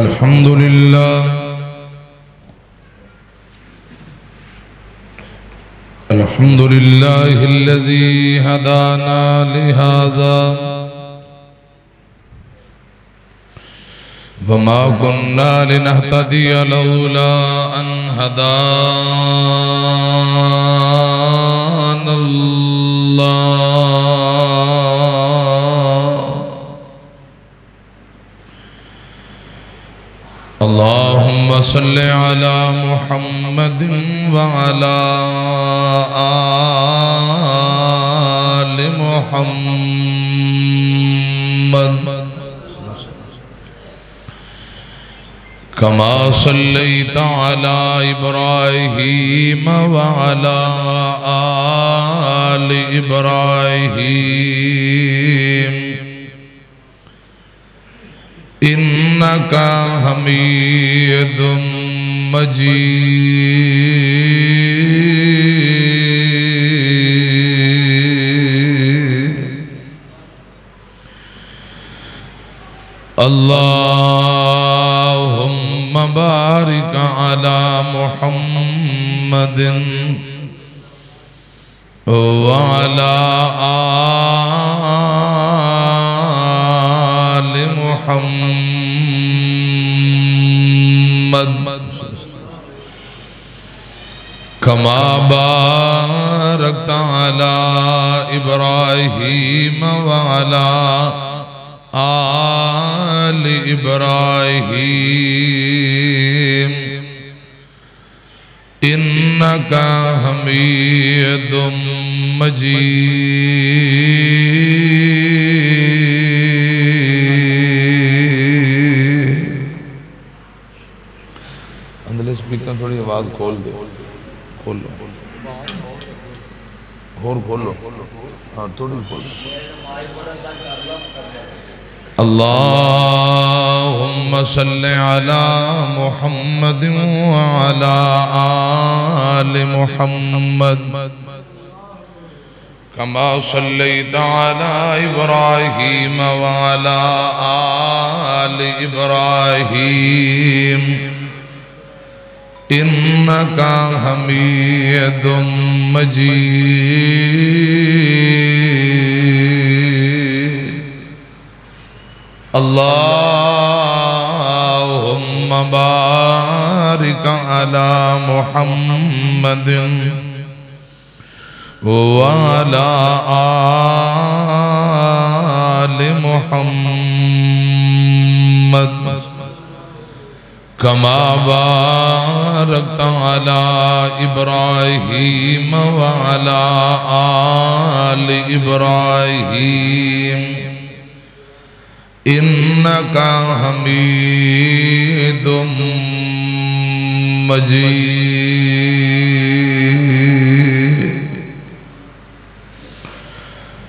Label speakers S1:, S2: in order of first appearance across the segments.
S1: الحمد لله. الحمد لله الذي هدانا لهذا. وما كنا لنهتدي لولا أن هدانا. اللهم صل على محمد وعلى آل محمد. كما صليت على إبراهيم وعلى آل إبراهيم. کا حمید مجید۔ إبراهيم. إنك حميد مجيد. اندلے سپیکر تھوڑی آواز کھول دے۔ کھول لو۔ اور کھول لو۔ ہاں تھوڑی کھول۔ لو اللهم صل على محمد وعلى آل محمد. كما صليت على إبراهيم وعلى آل إبراهيم. إنك حميد مجيد. اللهم بارك على محمد وعلى آل محمد كما باركت على إبراهيم وعلى آل إبراهيم إنك حميد مجيد.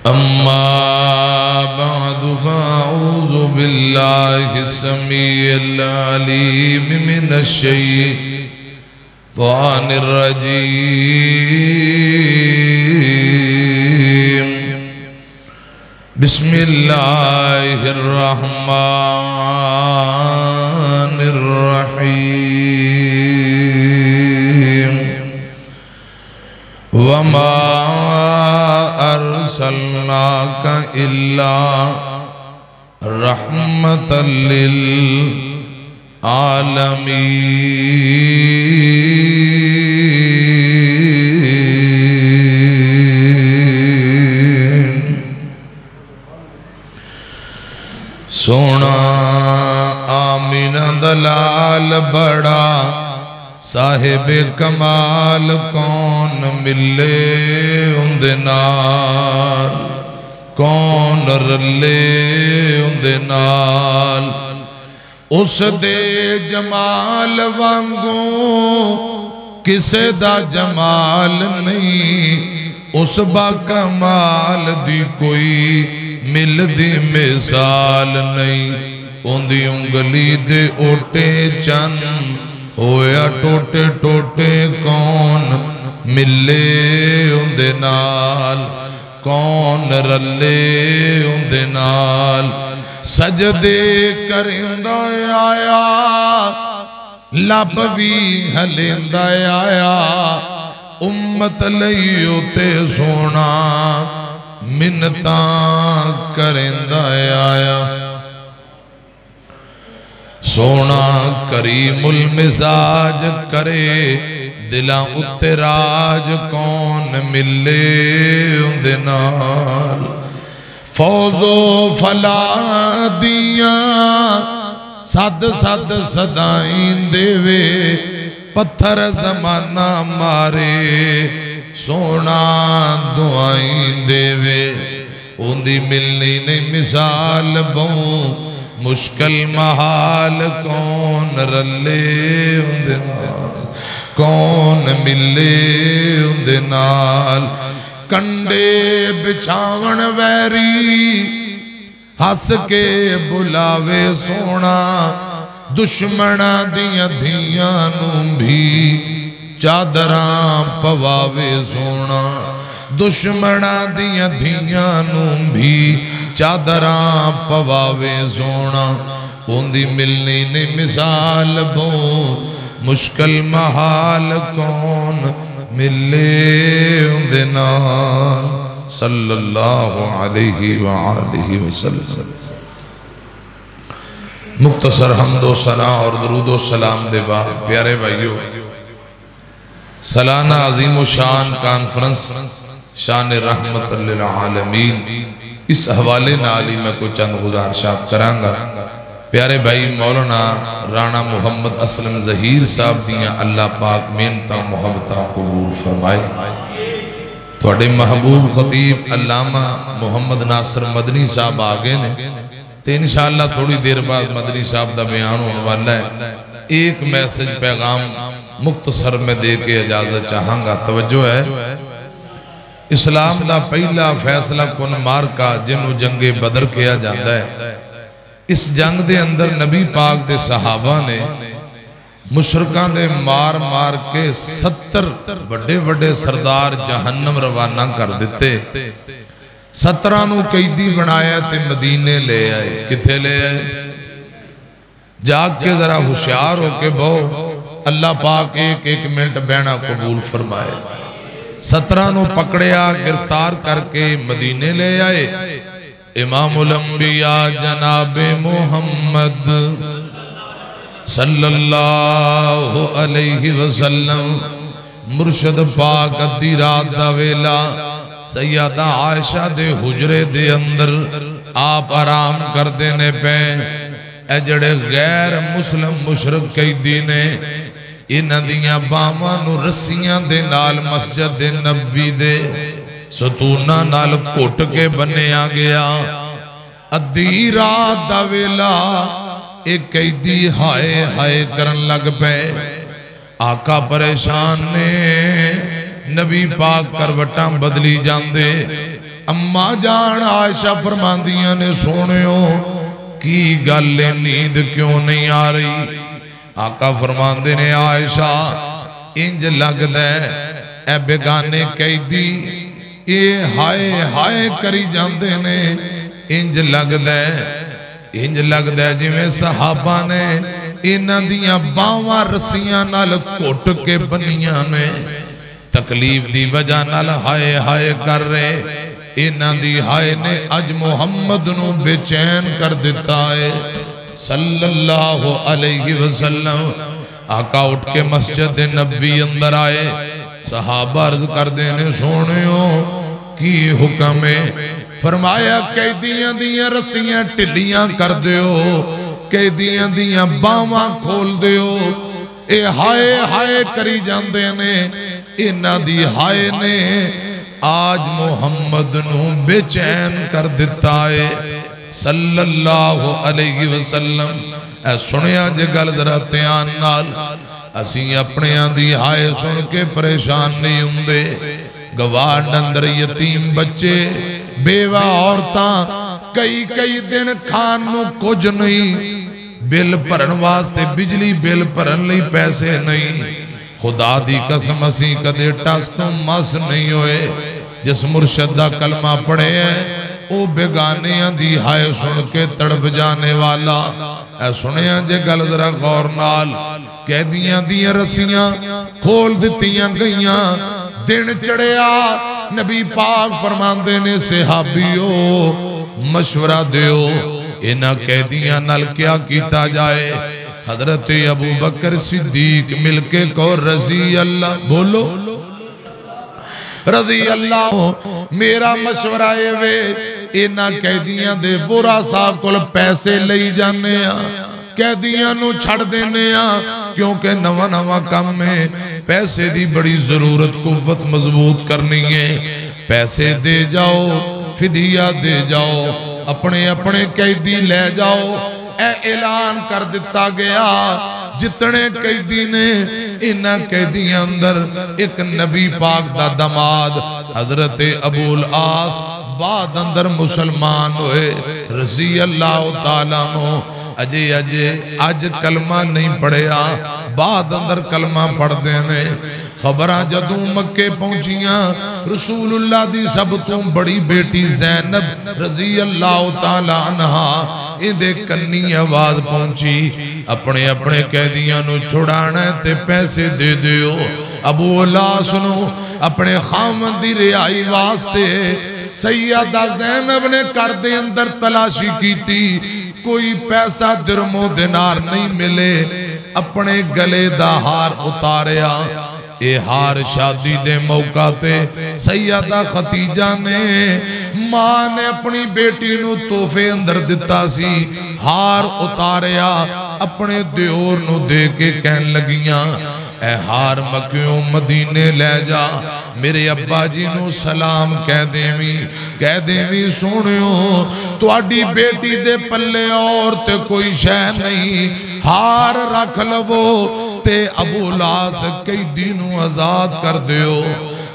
S1: أما بعد فأعوذ بالله السميع العليم من الشيطان الرجيم. بسم الله الرحمن الرحيم وما أرسلناك إلا رحمة للعالمين سونا آمین دلال بڑا صاحب کمال کون ملے اندنال کون رلے اندنال اس دے جمال وانگوں کسے دا جمال نہیں اس با کمال دی کوئی مل دی مثال نہیں ان دی انگلی دے اوٹے چن ہویا ٹوٹے ٹوٹے کون ملے ان دے نال کون رلے ان دے نال سجدے کرندہ آیا لب بھی ہلیندہ آیا امت لئیو تے سونا منتاں کرندہ آیا سونا کریم المزاج کرے دلاں اتراج کون ملے اندنال فوز و فلا دیاں سد سد صدائیں دیوے پتھر زمانہ مارے سونا دعائیں دیوے اندی ملنی نہیں مثال بہوں مشکل محال کون رلے اندے نال کون ملے اندے نال کنڈے بچھاون ویری ہس کے بلاوے سونا دشمنہ دیا دھیاں نوں بھی چادراں پواوے سونا دشمنہ دیا دھیاں نوں بھی چادراں پواوے سونا اندی ملنی نے مثال بو مشکل محال کون ملے اندنا صلی اللہ علیہ وآلہ وسلم مختصر حمد و سنا اور درود و سلام دے بعد پیارے بھائیو سلانہ عظیم و شان کانفرنس، شان رحمت للعالمین۔ اس حوالے نالی میں کو چند گزارشات کرانگا۔ پیارے بھائی مولانا رانا محمد اسلم ظہیر صاحب دیاں اللہ پاک مینتا محبتہ قبول فرمائے۔ تھوڑے محبوب خطیب علامہ محمد ناصر مدنی صاحب آگے نے۔ تو انشاءاللہ تھوڑی دیر بعد مدنی صاحب دا بیان ہونے والا ہے۔ ایک میسج پیغام مختصر میں دے کے اجازت چاہاں گا۔ توجہ ہے۔ اسلام دا پہلا فیصلہ کن مارکا جنو جنگ بدر کیا جاندہ ہے۔ اس جنگ دے اندر نبی پاک دے صحابہ نے مشرکان دے مار مار کے ستر بڑے بڑے سردار جہنم روانہ کر دیتے۔ سترانو قیدی بنایا تے مدینے لے آئے۔ کتھے لے آئے؟ جاگ کے ذرا ہوشیار ہو کے بہو۔ اللہ پاک ایک ایک منٹ بینا قبول فرمائے۔ سترانو پکڑیا، گرفتار کر کے مدینے لے آئے۔ امام الانبیاء جناب محمد صلی اللہ علیہ وسلم، مرشد پاک ادھی رات دا ویلا، سیدہ عائشہ دے حجرے دے اندر آپ آرام کر دینے پہ اے جڑے غیر مسلم مشرق کئی دینے ان دیاں بامانو رسیاں دے نال مسجد دے نبی دے ستونہ نال کوٹ کے بنے آ گیا۔ ادھی رات دا ویلا ایک قیدی ہائے ہائے کرن لگ پے۔ آقا پریشان نے نبی پاک کروٹاں بدلی جاندے۔ اما جان عائشہ فرماندیاں نے سونیو، کی گلے نیند کیوں نہیں آ رہی؟ آقا فرماندے نے، عائشہ، انج لگ دے اے بیگانے قیدی، اے ہائے ہائے کری جاندے نے، انج لگ دے انج لگ دے جی میں صحابہ نے انہ دیاں باواں رسیاں نال کوٹ کے بنیاں نے، تکلیف دی وجہ نال ہائے ہائے کر رہے انہ دی ہائے نے اج محمد نو بے چین کر دیتا ہے۔ صلی اللہ علیہ وسلم، آقا اٹھ کے مسجد نبی اندر آئے، صحابہ عرض کر دینے سونیوں کی حکم فرمایا، قیدیاں دیاں رسیاں ٹلیاں کر دیو، قیدیاں دیاں باواں کھول دیو۔ اے ہائے ہائے کری جاندے نے انہ دی ہائے نے، آج محمد نو بے چین کر دیتا ہے۔ صلی اللہ علیہ وسلم، اے سنیا جے گل ذرا تیان نال، اسی اپنے آندھی ہائے سن کے پریشان نہیں ہوں دے۔ گوار نندر یتیم بچے، بیوہ عورتاں، کئی کئی دن کھانو کچھ نہیں۔ بل پرن واسطے بجلی بل پرن لی پیسے نہیں۔ خدا دی قسم اسی کدے ٹاستوں مس نہیں ہوئے۔ جس مرشدہ کلمہ پڑھے ہیں او بیگانیاں دی ہائے سن کے تڑپ جانے والا۔ اے سنیاں جے گل ذرا غور نال۔ قیدیاں دیاں رسیاں کھول دتیاں گئیاں۔ دن چڑیا نبی پاک فرماندے نے، صحابیو، مشورہ دیو۔ انہاں قیدیاں نال کیا کیتا جائے؟ حضرت ابو بکر صدیق مل کے کو رضی اللہ۔ بولو۔ رضی اللہ۔ میرا مشورہ ہے وے۔ اینا قیدیاں دے برا صاحب کل پیسے لئی جانے ہاں قیدیاں نو چھڑ دینے ہاں کیونکہ نوا نوا کم میں پیسے دی بڑی ضرورت قوت مضبوط کرنی ہے پیسے دے جاؤ فدیہ دے جاؤ اپنے اپنے قیدی لے جاؤ اے اعلان کر دیتا گیا جتنے قیدی نے انہ قیدی اندر ایک نبی پاک دا دماد حضرت ابو العاص بعد اندر مسلمان ہوئے۔ رضی اللہ تعالیٰ نو اجے اجے آج کلمہ نہیں پڑھیا، بعد اندر کلمہ پڑھ دینے۔ خبرہ جدوں مکے پہنچیاں رسول اللہ دی سب تو بڑی بیٹی زینب رضی اللہ تعالیٰ عنہ۔ دے کنی آواز پہنچی، اپنے اپنے قیدیاں نو چھڑانا تے پیسے دے دیو۔ ابو اللہ سنو، اپنے خامن دی ریائی واسطے سیدہ زینب نے کر دے اندر تلاشی کی تھی کوئی پیسہ درم و دینار نہیں ملے۔ اپنے گلے دا ہار اتاریا۔ اے ہار شادی دے موقع تے سیدہ خطیجہ نے ماں نے اپنی بیٹی نو توفے اندر دیتا سی۔ ہار اتاریا۔ اپنے دیور نو دے کے کہن لگیاں۔ اے ہار مکیوں مدینے لے جا، میرے ابا جی نو سلام کہہ دیوی کہہ دیوی سونیو تو اڈی بیٹی دے پلے اور تے کوئی شہ نہیں۔ ہار رکھ لو تے ابو لاس کئی دینوں آزاد کر دیو۔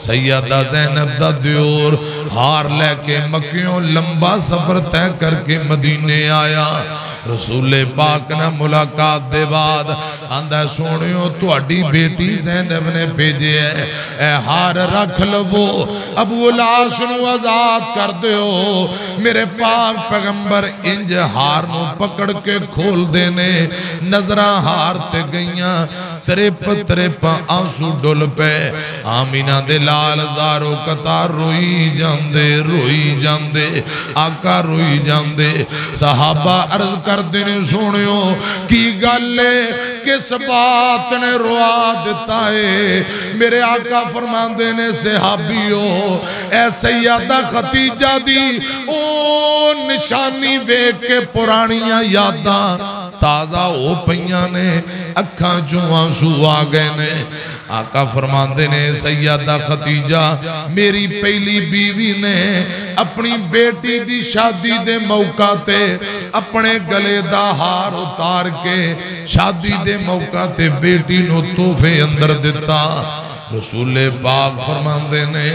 S1: سیدہ زینب دا دیور ہار لے کے مکیوں لمبا سفر تے کر کے مدینے آیا۔ رسول پاک نے ملاقات دے بعد اندھے سونیوں تو اڈی بیٹی زینب نے بھیجے ہے اے ہار رکھ لو ابو لاش نو آزاد کر دیو میرے پاک پیغمبر انج ہار نو پکڑ کے کھول دینے نظرہ ہار تے گئیاں تریپ تریپ آنسو ڈول پہ آمینہ دے لال زارو قطار روئی جاندے روئی جاندے، آقا روئی جاندے۔ صحابہ عرض کر دینے سونیوں کی گالے کس بات نے روا دیتا ہے؟ میرے آقا فرمان دینے صحابیو، اے سیدہ خطیجہ دی، او نشانی بیک کے پرانیاں یاداں تازہ او پہیاں نے، اکھاں جوان سو آگئے نے۔ آقا فرماندے نے، سیدہ خطیجہ میری پہلی بیوی نے اپنی بیٹی دی شادی دے موقع تے اپنے گلے دا ہار اتار کے شادی دے موقع تے بیٹی نو توفے اندر دیتا رسول پاک فرماندے نے،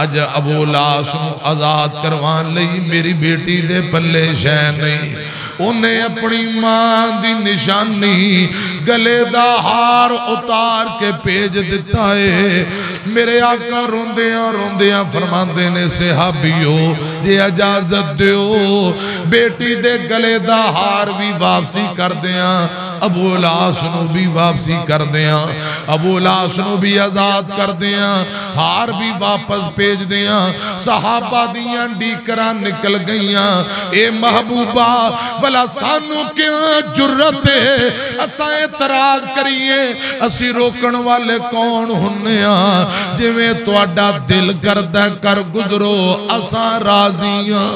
S1: آج ابو لاسوں آزاد کروان لئی میری بیٹی دے پلے شہ نہیں۔ انہیں اپنی ماں دی نشانی گلے دا ہار اتار کے پیج دیتا ہے۔ میرے آقا روندیاں روندیاں فرماندے نے، صحابیو جے اجازت دیو۔ بیٹی دے گلے دا ہار بھی واپسی کر دیاں۔ ابو لاس نو بھی واپسی کر دیاں، ابو لاس نو بھی آزاد کر دیاں، ہار بھی واپس پیج دیاں۔ صحابہ دیاں ڈیکران نکل گئیاں۔ اے محبوبہ بلا سانو کیا جرت ہے؟ اسا اعتراض کریے، اسی روکن والے کون ہنیا جویں تو اڈا دل کردہ کر گزرو اسا راضیاں۔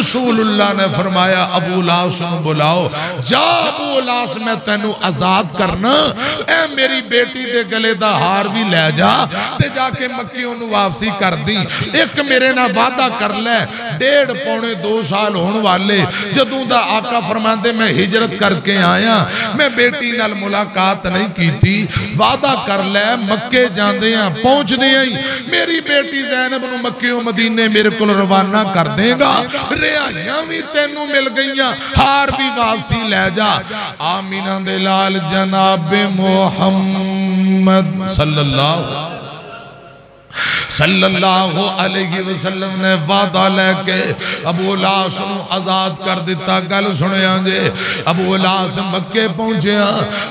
S1: رسول اللہ نے فرمایا، ابو لاس نو بلاؤ۔ جا ابو لاس، میں تینو آزاد کرنا، اے میری بیٹی دے گلے دا ہار بھی لے جا تے جا کے مکیوں نو واپسی کر دی۔ ایک میرے نہ وعدہ کر لے، ڈیڑھ پونے دو سال ہون والے، جدوں دا آقا فرمان دے میں ہجرت کر کے آیا۔ میں بیٹی نال ملاقات نہیں کی تھی وعدہ کر لے، مکے جان دے ہیں پہنچ دے ہیں میری بیٹی زینب نو مکیوں مدینے میرے کل روانہ کر دے گا۔ ریاں بھی تینوں مل گئیاں، ہار بھی واپسی لے جا۔ آمینہ دلال جناب محمد صلی اللہ علیہ وسلم صلی اللہ علیہ وسلم نے وعدہ لے کے ابو لاس نو آزاد کر دیتا، گل سنے آنجے ابو لاس مکے پہنچے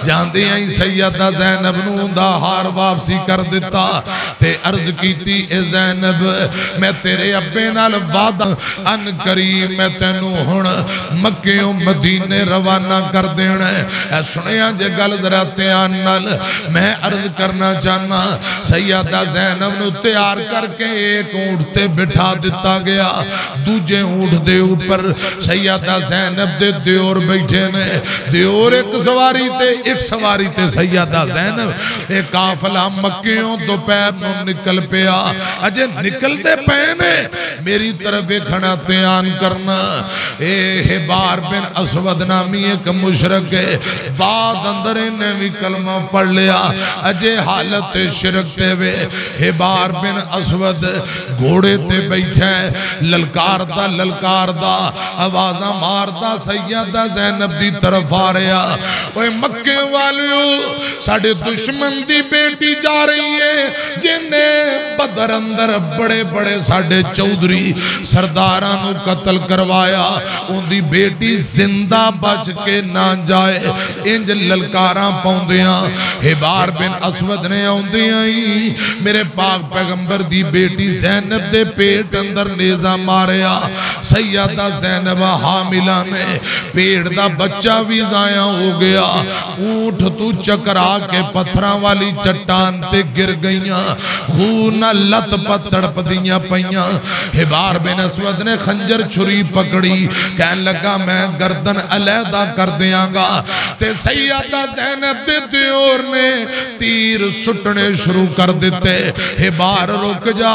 S1: جان دیا ہی سیدہ زینب نو دا ہار واپسی کر دیتا۔ تے عرض کیتی، اے زینب، میں تیرے ابے نال وعدہ، ان کریم، میں تینو ہن مکیوں مدینے روانہ کر دینا ہے۔ اے سنے آنجے گل ذرا تیان نال، میں عرض کرنا چاہنا، سیدہ زینب نو تیار تیار کر کے ایک اونٹتے بٹھا دیتا گیا۔ دوجے اونٹ دے اوپر سیدہ زینب دے دیور بیٹھے نے۔ دیور ایک سواری تے ایک سواری تے سیدہ زینب۔ ایک کافلہ مکیوں دو پیر نو نکل پیا۔ اجے نکل دے پینے میری طرف ایک کھڑا تیان کرنا۔ اے حبار بن اسود نامی ایک مشرق ہے۔ بعد اندر انہیں بھی کلمہ پڑھ لیا۔ اجے حالت شرک تے وے۔ حبار بن بن اسود گھوڑے تے بیٹھے للکار دا للکار دا آوازہ مار دا سیدہ زینب دی طرف آ رہا۔ اوہ مکہ والیو ساڑھے دشمن دی بیٹی جا رہی ہے جنہیں بدر اندر بڑے بڑے ساڑھے چودری سردارانو قتل کروایا۔ ان دی بیٹی زندہ بچ کے نہ جائے۔ انج للکاراں پاؤندیاں حبار بن اسود نے آؤندیاں ہی، میرے پاک پیغمبر پیغمبر دی بیٹی زینب دے پیٹ اندر نیزہ ماریا۔ سیدہ زینب حاملہ نے پیڑ دا بچہ بھی زائیں ہو گیا۔ اونٹ تو چکرا کے پتھران والی چٹان تے گر گئیاں۔ خونہ لت پتڑ پدیاں پئیاں۔ حبار بن اسود نے خنجر چھری پکڑی۔ کہن لگا، میں گردن علیدہ کر دیاں گا۔ تے سیدہ زینب دے دیور نے تیر سٹنے شروع کر دیتے۔ حبار رک جا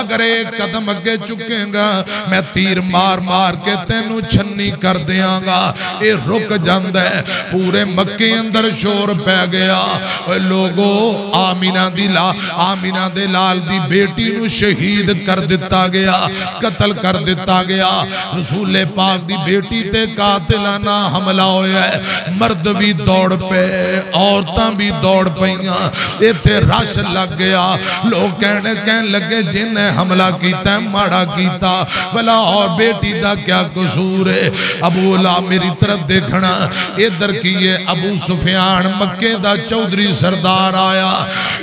S1: اگر ایک قدم اگے چکیں گا میں تیر مار مار کے تینو چھنی کر دیاں گا۔ اے رک جاند ہے پورے مکے اندر شور پہ گیا۔ اے لوگو آمینہ دی لا آمینہ دے لال دی بیٹی نو شہید کر دیتا گیا قتل کر دیتا گیا۔ رسول پاک دی بیٹی تے قاتلانہ حملہ ہویا ہے۔ مرد بھی دوڑ پہ عورتاں بھی دوڑ پئیاں۔ اے تے رش لگ گیا۔ لوگ کہنے کہنے لگے جن نے حملہ کیتا ہے ماڑا کیتا بلا اور بیٹی دا کیا قصور ہے ابو لا میری طرف دیکھنا ادھر کیے ابو سفیان مکہ دا چودری سردار آیا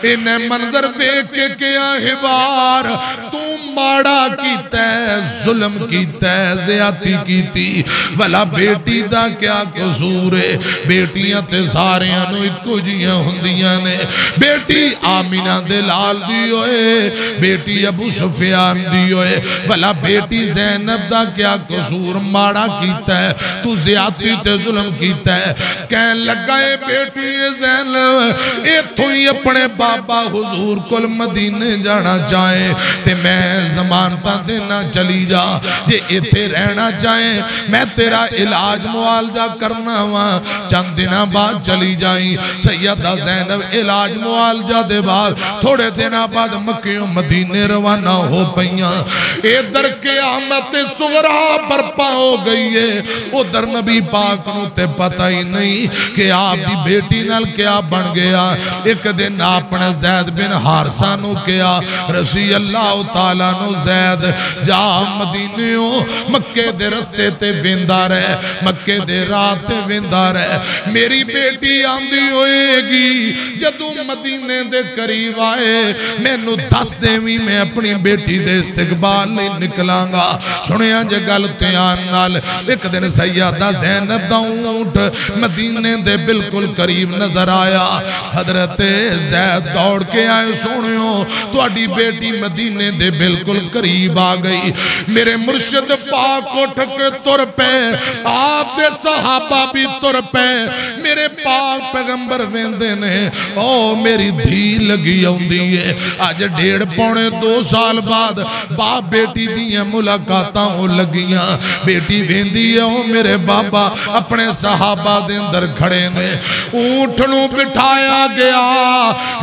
S1: انہیں منظر دیکھ کے کیا حبار تو ماڑا کیتا ہے، ظلم کیتا ہے، زیادتی کیتی۔ والا بیٹی دا کیا قصور ہے؟ بیٹیاں تے ساریاں نو اکو جیاں ہندیاں نے۔ بیٹی آمینہ دے لال دی ہوئے، بیٹی ابو سفیان دی ہوئے۔ والا بیٹی زینب دا کیا قصور؟ ماڑا کیتا ہے، تو زیادتی تے ظلم کیتا ہے۔ کہن لگائے بیٹی زینب اے تو ہی اپنے بابا حضور کل مدینے جانا چاہے۔ تے میں زمان پا دینا چلی جا۔ جے ایتے رہنا چاہیں، میں تیرا علاج معالجہ کرنا ہوا چند دنہ بعد چلی جائیں۔ سیدہ زینب علاج معالجہ دے بعد تھوڑے دنہ بعد مکیوں مدینے روانہ ہو پئیاں اے قیامت سغرا برپا ہو گئی ہے۔ او در نبی پاک نو تے پتہ ہی نہیں کہ آپ دی بیٹی نال کیا بن گیا۔ ایک دن اپنے زید بن حارسہ نو کیا۔ رسی اللہ تعالیٰ نو زید جا مدینیوں مکہ دے رستے تے ویندہ رہے مکہ دے رات ویندہ رہے میری بیٹی آندھی ہوئے گی جدو مدینے دے قریب آئے میں نو دس دیوی میں اپنی بیٹی دے استقبال لے نکلانگا۔ سنیا جے گلتیان نال، ایک دن سیادہ زینب دا اونٹ مدینے دے بالکل قریب نظر آیا۔ حضرت زید دوڑ کے آئے، سنیوں تو اڈی بیٹی مدینے دے بالکل بالکل قریب آ گئی۔ میرے مرشد پاک اٹھ کے تر پہ آپ دے صحابہ بھی تر پہ میرے پاک پیغمبر ویندے نے، او میری دھی لگی ہوں دیئے آج ڈیڑ پونے دو سال بعد باپ بیٹی دیئے ملاقاتاں ہو لگیاں۔ بیٹی ویندی ہے، او میرے بابا اپنے صحابہ دے اندر کھڑے نے۔ اونٹنوں بٹھایا گیا۔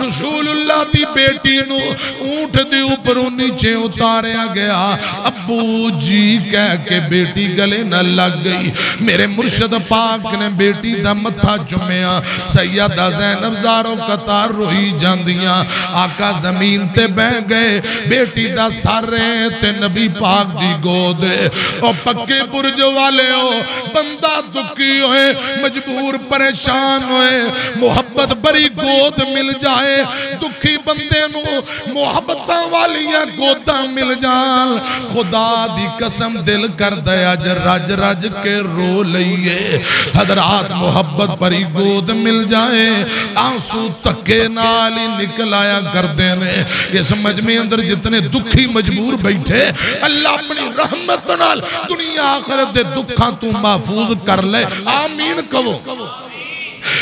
S1: رسول اللہ دی بیٹی نو اونٹ دی اوپروں نیچے اتاریا گیا۔ ابو جی کہہ کے بیٹی گلے نہ لگ گئی۔ میرے مرشد پاک نے بیٹی دا متھا چمیا سیدہ زینب زارو قطار روئی جاندیاں۔ آقا زمین تے بہ گئے۔ بیٹی دا سر رہے تے نبی پاک دی گود او پکے برج والے ہو بندہ دکھی ہوئے، مجبور پریشان ہوئے۔ محبت بری گود مل جائے۔ دکھی بندے نو محبتہ والیاں گودہ مل جان۔ خدا دی قسم دل کر دیا جر رج رج کے رو لئیے حضرات محبت بری گود مل جائے۔ آنسو تکے نالی نکل آیا کر دینے اس مجمع اندر جتنے دکھی مجبور بیٹھے، اللہ اپنی رحمت نال دنیا آخرت دے دکھاں تو محفوظ کر لے۔ آمین کہو۔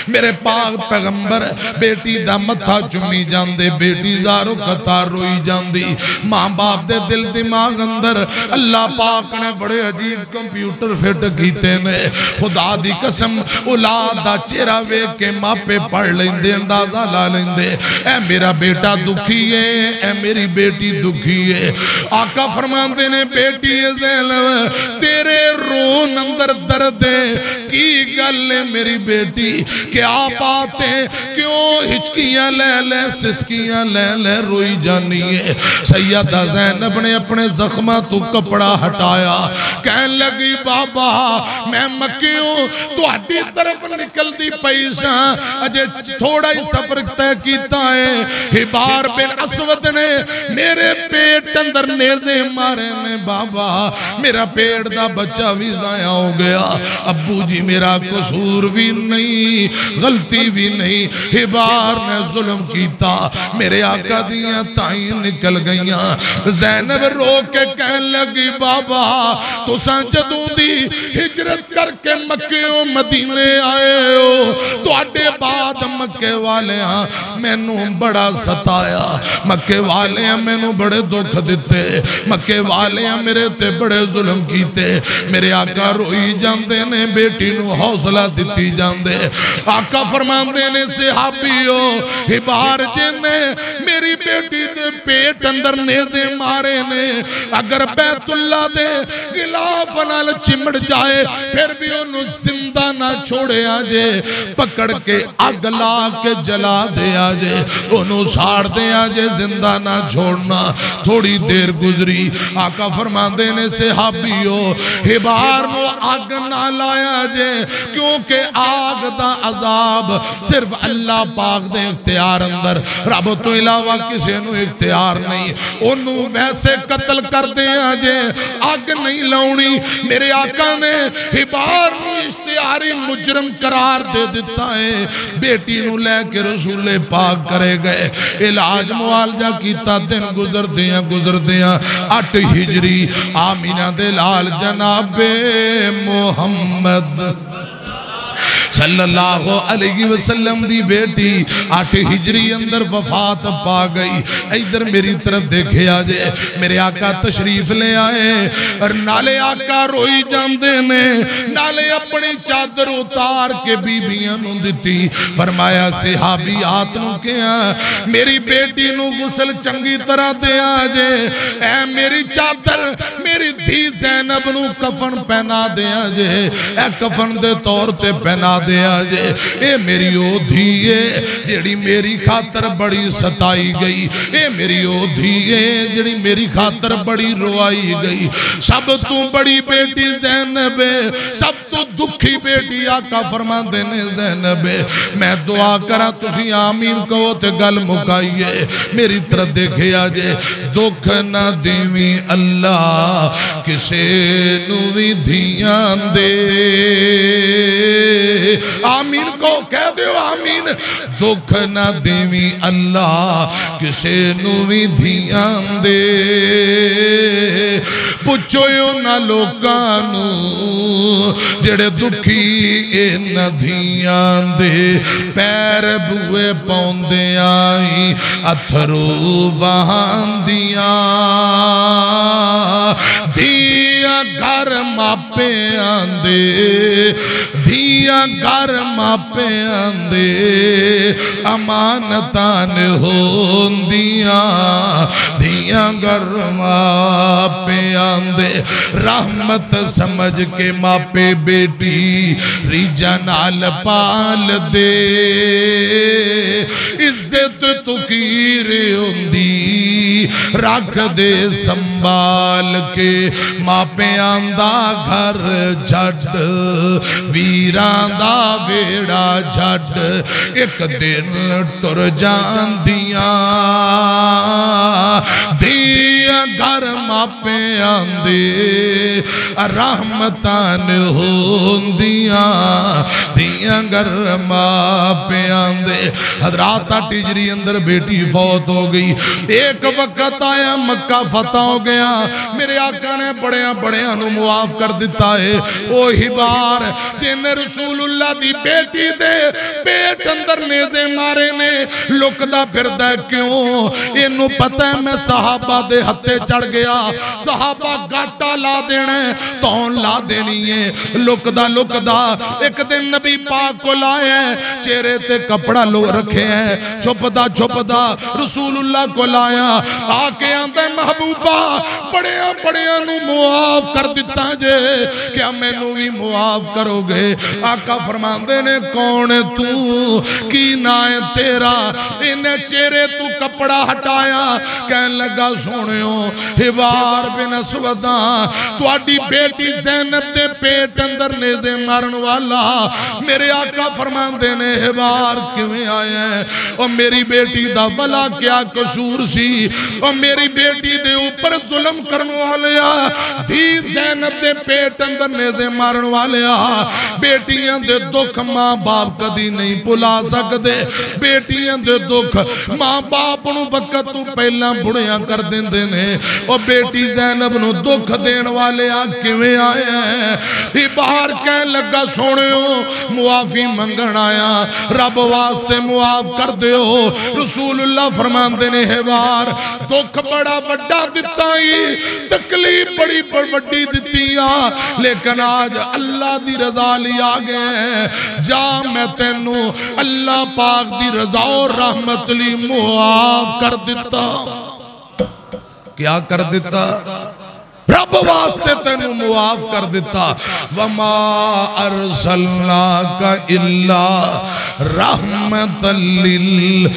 S1: میرے پاک پیغمبر، بیٹی دا متھا چمی جاندے، بیٹی زارو قطار روئی جاندی۔ ماں باپ دے دل دماغ اندر اللہ پاک نے بڑے عجیب کمپیوٹر فٹ کیتے نے۔ خدا دی قسم، اولاد دا چیرہ وے کے ماں پہ پڑھ لیندے، اندازہ لا لیندے۔ اے میرا بیٹا دکھی ہے، اے میری بیٹی دکھی ہے۔ آقا فرمان دینے بیٹی زینب تیرے رون اندر درد ہے کی گل میری بیٹی؟ کیا پاتے کیوں ہچکیاں لے لے، سسکیاں لے لے، روئی جانی ہے۔ سیدہ زینب نے اپنے زخمہ تو کپڑا ہٹایا۔ کہن لگی، بابا، میں مکیوں تو ہٹی طرف نکل دی پیسا اجے تھوڑا ہی سفر تے کیتا ہے۔ ہبار بن اسود نے میرے پیٹ اندر نیزے مارے نے، بابا، میرا پیٹ دا بچہ بھی زائع ہو گیا۔ ابو جی جی میرا قصور بھی نہیں، غلطی بھی نہیں ہبار نے ظلم کیتا، میرے آقا دیاں تائیں نکل گئیاں۔ زینب رو کے کہن لگی، بابا تو سانچدوں دی ہجرت کر کے مکیوں مدینے آئے ہو تو اڈے بعد مکے والے ہاں میں نو بڑا ستایا۔ مکے والے ہاں میں نو بڑے دکھ دیتے مکے والے ہاں میرے تے بڑے ظلم کیتے۔ میرے آقا روئی جاندے نے، بیٹی نو حوصلہ دیتی جاندے۔ آقا فرمان دینے سے حابیو ہبار جنے میری بیٹی دے پیٹ اندر نیزے مارے نے۔ اگر بیت اللہ دے غلاف نال چمڑ جائے، پھر بھی انہوں زندہ نہ چھوڑے آجے۔ پکڑ کے اگلا کے جلا دے آجے۔ انہوں ساڑ دے آجے زندہ نہ چھوڑنا۔ تھوڑی دیر گزری۔ آقا فرمان دینے سے حابیو ہبار نو آگ نہ لایا جے، کیونکہ آگ دا عذاب صرف اللہ پاک دے اختیار اندر، رب تو علاوہ کسی نو اختیار نہیں۔ انہوں ویسے قتل کر دے آجے آگ نہیں لونی میرے آقا نے ہبار اشتہاری مجرم قرار دے دیتا ہے۔ بیٹی نو لے کے رسول پاک کرے گئے۔ علاج موالجہ کیتا دن گزر دیاں گزر دیاں۔ اٹھ ہجری، آمینہ دلال جناب محمد۔ صلی اللہ علیہ وسلم دی بیٹی آٹھ ہجری اندر وفات پا گئی۔ ایدر میری طرف دیکھے آجے میرے آقا تشریف لے آئے۔ اور نالے آقا روئی جاندے نے۔ نالے اپنی چادر اتار کے بی بیاں نو دیتی فرمایا، صحابی آتنو کیا میری بیٹی نو غسل چنگی طرح دے آجے اے میری چادر، میری دھی زینب نو کفن پہنا دے آجے اے کفن دے طور تے پہنا دے آجے اے میری او دھیے جیڑی میری خاطر بڑی ستائی گئی۔ اے میری او دھیے جیڑی میری خاطر بڑی روائی گئی۔ سب تو بڑی بیٹی زینب سب تو دکھی بیٹی آقا فرما دینے زینب میں دعا کرا تسی آمین کہو تے گل مکائیے۔ میری طرح دیکھے آجے دکھ نہ دیوی اللہ کسے نوی دھیان دے۔ آمین کو کہہ دیو، آمین۔ دکھ نہ دیوی اللہ، کسے نوی دھیان دے۔ پچھو یو نہ لوکانو، جڑے دکھی اے نہ دھیان دے۔ پیر بوئے پوندے آئی، اتھرو وہاں دیا۔ دیا گھر ماپے آندے۔ دھیاں گھر ماپے آندے امانتان ہوندیاں دھیاں گرما پہ آندے رحمت سمجھ کے ماں پہ بیٹی ریجا نال پال دے۔ عزت تو کیرے ہوندی، رکھ دے سنبھال کے۔ ماں پہ آندہ گھر جھٹ ویران دا ویڑا جھٹ۔ ایک دن ٹر جان دیاں دیاں گھر ماں پہ آندے، رحمتان ہون دیاں دیاں گھر اندر بیٹی فوت ہو گئی۔ ایک وقت آیا، مکہ فتح ہو گیا۔ میرے آقا نے بڑیاں بڑیاں نو معاف کر دیتا ہے۔ اوہی بار جن رسول اللہ دی بیٹی دے بیٹ اندر نیزے مارے نے لکدہ پھر دے کیوں؟ انہوں پتہ ہے، میں صحابہ دے ہتے چڑھ گیا۔ صحابہ گاٹا لا دینے تون لا دینی ہے۔ لکدہ لکدہ ایک دن نبی پاک کو لائے ہیں چہرے تے کپڑا لو رکھے ہیں۔ چھپدہ چھپدہ رسول اللہ کو لایا۔ آکے آندے محبوبہ بڑے بڑے نو معاف کر دیتا جے۔ کیا میں نو بھی معاف کرو گے؟ آقا فرمان دے نے، کون تو؟ کی نائے تیرا؟ انہیں چہرے تو کپڑا ہٹایا۔ کہن لگا سونے ہو ہبار بن اسودہ تو آڈی بیٹی زینب دے پیٹ اندر نیزے مارن والا۔ میرے آقا فرمان دے نے ہبار کیویں آئے؟ ہیں اور میری بیٹی دا بلا کیا قصور سی؟ اور میری بیٹی دے اوپر ظلم کرنے والیا دھی زینب دے پیٹ اندر نیزے مارن والیا بیٹیاں دے دکھ ماں باپ کدی نہیں پلا سکتے بیٹیاں دے دکھ ماں باپ نو وقت تو پہلا بڑیاں کر دیں دینے اور بیٹی زینب نو دکھ دین والے کیویں آئے ہیں؟ ہی باہر کہہ لگا سونے ہو معافی منگن آیا۔ رب واسطے معاف کر دیو۔ ہو؟ رسول اللہ فرمان دینے ہے بار دکھ بڑا بڑا دیتا ہی، تکلیف بڑی بڑی بڑی دیتی ہاں۔ لیکن آج اللہ دی رضا لیا گئے جا میں تینوں اللہ پاک دی رضا اور رحمت لی معاف کر دیتا کیا کر دیتا رب واسطے تینو معاف کر دیتا۔ وما ارسلنا کا اللہ رحمت للعالمین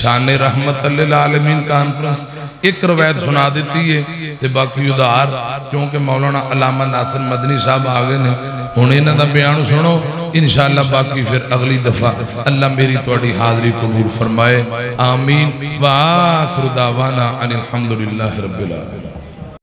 S1: شان رحمت اللہ للعالمین کانفرنس ایک روایت سنا دیتی ہے تے باقی ادھار کیونکہ مولانا علامہ ناصر مدنی صاحب آگے نے ہوں نہ دا بیان سنو، انشاءاللہ باقی پھر اگلی دفعہ اللہ میری توڑی حاضری قبول فرمائے۔ آمین۔ وآخر دعوانا ان الحمدللہ رب العالمین۔